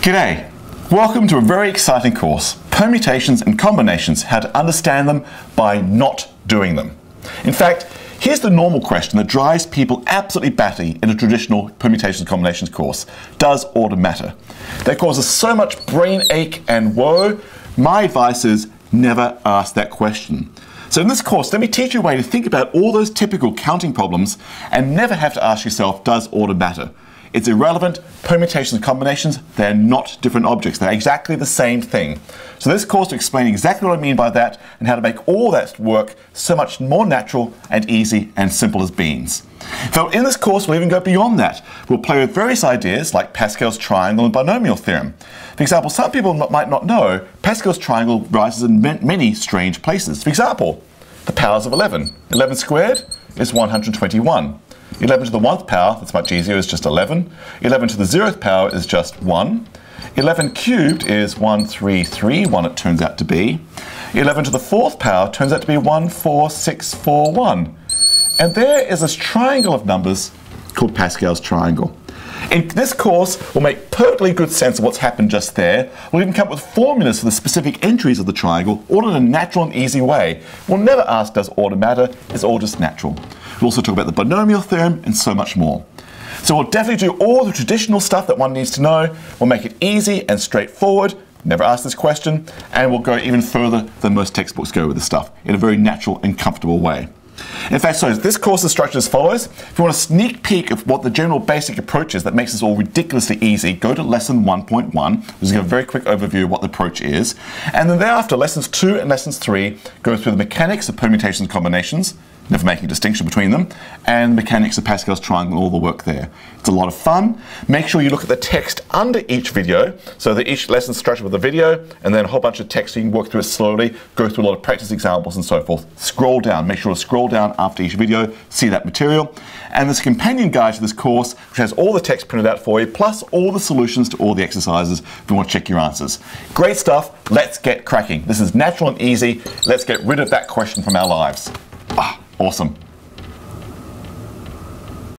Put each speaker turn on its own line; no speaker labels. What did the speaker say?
G'day. Welcome to a very exciting course, Permutations and Combinations, how to understand them by not doing them. In fact, here's the normal question that drives people absolutely batty in a traditional permutations and combinations course. Does order matter? That causes so much brain ache and woe. My advice is never ask that question. So in this course, let me teach you a way to think about all those typical counting problems and never have to ask yourself, does order matter? It's irrelevant. Permutations and combinations, they're not different objects. They're exactly the same thing. So this course will explain exactly what I mean by that and how to make all that work so much more natural and easy and simple as beans. So in this course, we'll even go beyond that. We'll play with various ideas like Pascal's triangle and binomial theorem. For example, some people might not know Pascal's triangle rises in many strange places. For example, the powers of 11. 11 squared is 121. 11 to the 1th power, that's much easier, is just 11. 11 to the 0th power is just 1. 11 cubed is 133, 1 it turns out to be. 11 to the 4th power turns out to be 14641. And there is this triangle of numbers called Pascal's triangle. In this course, we'll make perfectly good sense of what's happened just there. We'll even come up with formulas for the specific entries of the triangle, all in a natural and easy way. We'll never ask, does order matter? It's all just natural. We'll also talk about the binomial theorem and so much more. So we'll definitely do all the traditional stuff that one needs to know. We'll make it easy and straightforward. Never ask this question. And we'll go even further than most textbooks go with this stuff in a very natural and comfortable way. In fact, so this course is structured as follows. If you want a sneak peek of what the general basic approach is that makes this all ridiculously easy, go to lesson 1.1. Just give a very quick overview of what the approach is. And then thereafter, lessons 2 and lessons 3 go through the mechanics of permutations and combinations, never making a distinction between them, and mechanics of Pascal's triangle and all the work there. It's a lot of fun. Make sure you look at the text under each video, so that each lesson structured with a video, and then a whole bunch of text so you can work through it slowly, go through a lot of practice examples and so forth. Scroll down, make sure to scroll down after each video, see that material. And there's a companion guide to this course, which has all the text printed out for you, plus all the solutions to all the exercises if you want to check your answers. Great stuff, let's get cracking. This is natural and easy. Let's get rid of that question from our lives. Awesome.